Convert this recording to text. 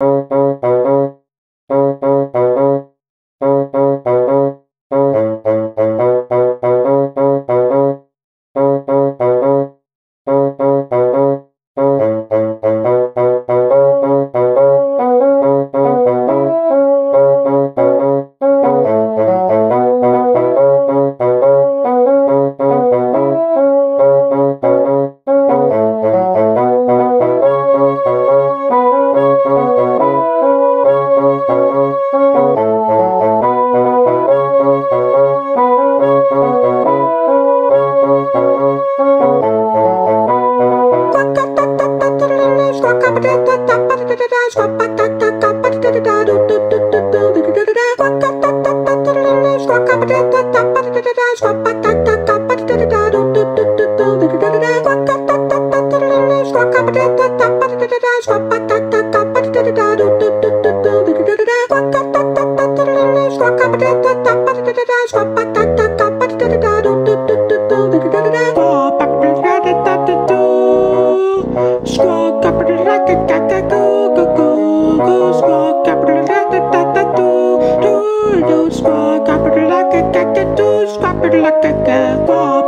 da Scroll, Like a cat.